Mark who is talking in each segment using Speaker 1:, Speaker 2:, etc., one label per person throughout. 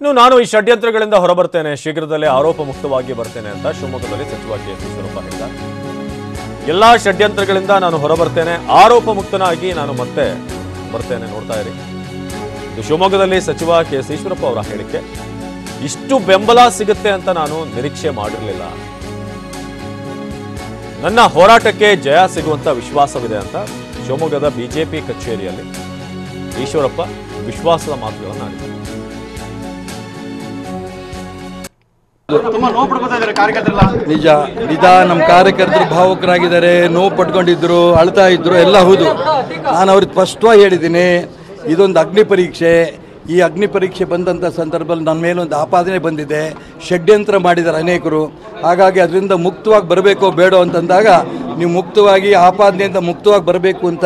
Speaker 1: ಇನ್ನು ನಾನು ಈ ಷಡ್ಯಂತ್ರಗಳಿಂದ ಹೊರಬರ್ತೇನೆ. ಶೀಘ್ರದಲ್ಲೇ ಆರೋಪ ಮುಕ್ತವಾಗಿ ಬರ್ತೇನೆ ಅಂತ ಶಿವಮೊಗ್ಗದಲ್ಲಿ ಸಚಿವ ಕೆ. ಎಸ್ ಈಶ್ವರಪ್ಪ ಹೇಳಿದ್ದಾರೆ. ಎಲ್ಲಾ ಷಡ್ಯಂತ್ರಗಳಿಂದ ನಾನು ಹೊರಬರ್ತೇನೆ. ಆರೋಪ ಮುಕ್ತನಾಗಿ ನಾನು ಮತ್ತೆ ಬರ್ತೇನೆ ನೋಡ್ತಾ ಇರಿ. ಇದು ಶಿವಮೊಗ್ಗದಲ್ಲಿ ಸಚಿವ ಕೆ. ಎಸ್ ಈಶ್ವರಪ್ಪ ಅವರ ಹೇಳಿಕೆ. ಇಷ್ಟು ಬೆಂಬಲ ಸಿಗುತ್ತೆ ಅಂತ ನಾನು ನಿರೀಕ್ಷೆ ಮಾಡಿರಲಿಲ್ಲ. ನನ್ನ ಹೋರಾಟಕ್ಕೆ ಜಯ ಸಿಗುವಂತ ವಿಶ್ವಾಸವಿದೆ ಅಂತ ಶಿವಮೊಗ್ಗದ ಬಿಜೆಪಿ ಕಚೇರಿಯಲ್ಲಿ ಈಶ್ವರಪ್ಪ ವಿಶ್ವಾಸದ ಮಾತುಗಳನ್ನು ಆಡಿದ್ದಾರೆ.
Speaker 2: ನಿಜ ನಿಜ ನಮ್ಮ ಕಾರ್ಯಕರ್ತರು ಭಾವುಕರಾಗಿದ್ದಾರೆ, ನೋವು ಪಟ್ಕೊಂಡಿದ್ರು, ಅಳ್ತಾ ಇದ್ರು, ಎಲ್ಲ ಹೌದು. ನಾನು ಅವ್ರಿಗೆ ಸ್ಪಷ್ಟವಾಗಿ ಹೇಳಿದ್ದೀನಿ, ಇದೊಂದು ಅಗ್ನಿ ಪರೀಕ್ಷೆ. ಈ ಅಗ್ನಿ ಪರೀಕ್ಷೆ ಬಂದಂಥ ಸಂದರ್ಭದಲ್ಲಿ ನನ್ನ ಮೇಲೊಂದು ಆಪಾದನೆ ಬಂದಿದೆ. ಷಡ್ಯಂತ್ರ ಮಾಡಿದ್ದಾರೆ ಅನೇಕರು. ಹಾಗಾಗಿ ಅದರಿಂದ ಮುಕ್ತವಾಗಿ ಬರಬೇಕೋ ಬೇಡೋ ಅಂತಂದಾಗ ನೀವು ಮುಕ್ತವಾಗಿ, ಆಪಾದನೆಯಿಂದ ಮುಕ್ತವಾಗಿ ಬರಬೇಕು ಅಂತ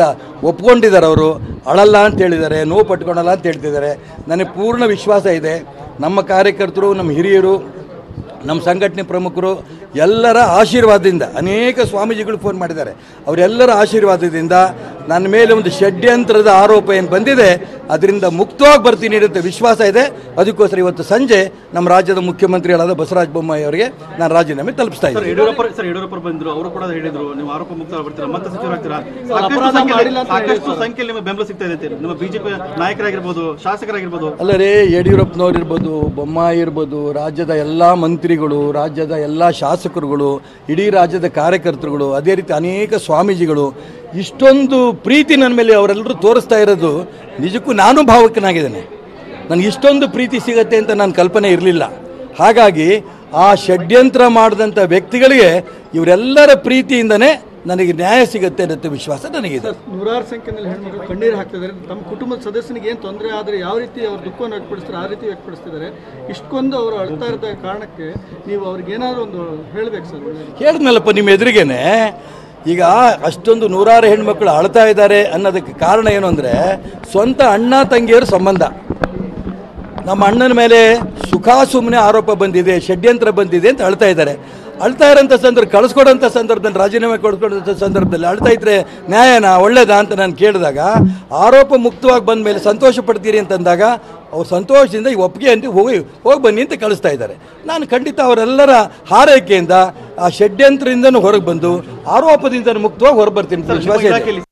Speaker 2: ಒಪ್ಕೊಂಡಿದ್ದಾರೆ ಅವರು. ಅಳಲ್ಲ ಅಂತ ಹೇಳಿದ್ದಾರೆ, ನೋವು ಪಟ್ಕೊಳಲ್ಲ ಅಂತ ಹೇಳ್ತಿದ್ದಾರೆ. ನನಗೆ ಪೂರ್ಣ ವಿಶ್ವಾಸ ಇದೆ. ನಮ್ಮ ಕಾರ್ಯಕರ್ತರು, ನಮ್ಮ ಹಿರಿಯರು ನಮ್ಮ ಸಂಘಟನೆ ಪ್ರಮುಖರು ಎಲ್ಲರ ಆಶೀರ್ವಾದದಿಂದ ಅನೇಕ ಸ್ವಾಮೀಜಿಗಳು ಫೋನ್ ಮಾಡಿದ್ದಾರೆ. ಅವರೆಲ್ಲರ ಆಶೀರ್ವಾದದಿಂದ ನನ್ನ ಮೇಲೆ ಒಂದು ಷಡ್ಯಂತ್ರದ ಆರೋಪ ಏನು ಬಂದಿದೆ ಅದರಿಂದ ಮುಕ್ತವಾಗಿ ಬರ್ತೀನಿ ಅಂತ ವಿಶ್ವಾಸ ಇದೆ. ಅದಕ್ಕೋಸ್ಕರ ಇವತ್ತು ಸಂಜೆ ನಮ್ಮ ರಾಜ್ಯದ ಮುಖ್ಯಮಂತ್ರಿಗಳಾದ ಬಸವರಾಜ ಬೊಮ್ಮಾಯಿ ಅವರಿಗೆ ನಾನು ರಾಜೀನಾಮೆ ತಲುಪಿಸ್ತಾ
Speaker 3: ಸರ್
Speaker 2: ಇದ್ದೀನಿ.
Speaker 3: ಯಡಿಯೂರಪ್ಪ ಸರ್ ಯಡಿಯೂರಪ್ಪ ಬಂದ್ರು ಅವರು ಕೂಡ ಹೇಳಿದ್ರು ನೀವು ಆರೋಪ ಮುಕ್ತ ಬರ್ತೀರಾ ಮತ್ತೆ ಸಚಿವರಾಗ್ತೀರಾ? ಸಾಕಷ್ಟು ಸಂಖ್ಯೆಯಲ್ಲಿ ಸಾಕಷ್ಟು ನಿಮಗೆ ಬೆಂಬಲ ಸಿಗ್ತಾ ಇದೆ ಅಂತೀರಿ. ನಿಮ್ಮ ಬಿಜೆಪಿ ನಾಯಕರಾಗಿರ್ಬೋದು ಶಾಸಕರಾಗಿರ್ಬೋದು.
Speaker 2: ಯಡಿಯೂರಪ್ಪನವ್ರು ಇರ್ಬೋದು ಬೊಮ್ಮಾಯಿ ಇರ್ಬೋದು ರಾಜ್ಯದ ಎಲ್ಲ ಮಂತ್ರಿಗಳು ರಾಜ್ಯದ ಎಲ್ಲ ಶಾಸಕರುಗಳು, ಇಡೀ ರಾಜ್ಯದ ಕಾರ್ಯಕರ್ತರುಗಳು, ಅದೇ ರೀತಿ ಅನೇಕ ಸ್ವಾಮೀಜಿಗಳು, ಇಷ್ಟೊಂದು ಪ್ರೀತಿ ನನ್ನ ಮೇಲೆ ಅವರೆಲ್ಲರೂ ತೋರಿಸ್ತಾ ಇರೋದು ನಿಜಕ್ಕೂ ನಾನು ಭಾವಕನಾಗಿದ್ದೇನೆ. ನನಗೆ ಇಷ್ಟೊಂದು ಪ್ರೀತಿ ಸಿಗತ್ತೆ ಅಂತ ನಾನು ಕಲ್ಪನೆ ಇರಲಿಲ್ಲ. ಹಾಗಾಗಿ ಆ ಷಡ್ಯಂತ್ರ ಮಾಡಿದಂಥ ವ್ಯಕ್ತಿಗಳಿಗೆ ಇವರೆಲ್ಲರ ಪ್ರೀತಿಯಿಂದನೇ ನನಗೆ ನ್ಯಾಯ ಸಿಗುತ್ತೆ ಅನ್ನೋ ವಿಶ್ವಾಸ ನನಗಿದೆ.
Speaker 4: ನೂರಾರು ಸಂಖ್ಯೆಯಲ್ಲಿ ಹೆಣ್ಮಕ್ಳು ಕಣ್ಣೀರು ಹಾಕ್ತಿದ್ದಾರೆ. ತಮ್ಮ ಕುಟುಂಬದ ಸದಸ್ಯನಿಗೆ ಏನು ತೊಂದರೆ ಆದರೆ ಯಾವ ರೀತಿ ಅವ್ರ ದುಃಖವನ್ನು ವ್ಯಕ್ತಪಡಿಸ್ತಾರೆ ಆ ರೀತಿ ವ್ಯಕ್ತಪಡಿಸ್ತಿದ್ದಾರೆ. ಇಷ್ಟೊಂದು ಅವರು ಅಳ್ತಾ ಇದ್ದ ಕಾರಣಕ್ಕೆ ನೀವು ಅವ್ರಿಗೆ ಏನಾದ್ರು ಒಂದು ಹೇಳಬೇಕು ಸರ್.
Speaker 2: ಹೇಳಿದ್ನಲ್ಲಪ್ಪ ನಿಮ್ಮ ಎದುರಿಗೇನೆ? ಈಗ ಅಷ್ಟೊಂದು ನೂರಾರು ಹೆಣ್ಮಕ್ಳು ಅಳ್ತಾ ಇದ್ದಾರೆ ಅನ್ನೋದಕ್ಕೆ ಕಾರಣ ಏನು ಅಂದರೆ ಸ್ವಂತ ಅಣ್ಣ ತಂಗಿಯರ ಸಂಬಂಧ. ನಮ್ಮ ಅಣ್ಣನ ಮೇಲೆ ಸುಖ ಸುಮ್ಮನೆ ಆರೋಪ ಬಂದಿದೆ ಷಡ್ಯಂತ್ರ ಬಂದಿದೆ ಅಂತ ಅಳ್ತಾ ಇದ್ದಾರೆ. ಅಳ್ತಾ ಇರೋಂಥ ಸಂದರ್ಭ ಕಳಿಸ್ಕೊಡೋಂಥ ಸಂದರ್ಭದಲ್ಲಿ ರಾಜೀನಾಮೆ ಕೊಡ್ಕೊಡೋಂಥ ಸಂದರ್ಭದಲ್ಲಿ ಅಳ್ತಾ ಇದ್ರೆ ನ್ಯಾಯನಾ ಒಳ್ಳೇದಾ ಅಂತ ನಾನು ಕೇಳಿದಾಗ ಆರೋಪ ಮುಕ್ತವಾಗಿ ಬಂದ ಮೇಲೆ ಸಂತೋಷ ಪಡ್ತೀರಿ ಅಂತಂದಾಗ ಅವ್ರು ಸಂತೋಷದಿಂದ ಈ ಒಪ್ಪಿಗೆ ಅಂತ ಹೋಗಿ ಹೋಗಿ ಬನ್ನಿ ಅಂತ ಕಳಿಸ್ತಾ ಇದ್ದಾರೆ. ನಾನು ಖಂಡಿತ ಅವರೆಲ್ಲರ ಹಾರೈಕೆಯಿಂದ ಆ ಷಡ್ಯಂತ್ರದಿಂದನೂ ಹೊರಗೆ ಬಂದು ಆರೋಪದಿಂದ ಮುಕ್ತವಾಗಿ ಹೊರಬರ್ತೀನಿ ವಿಶ್ವಾಸ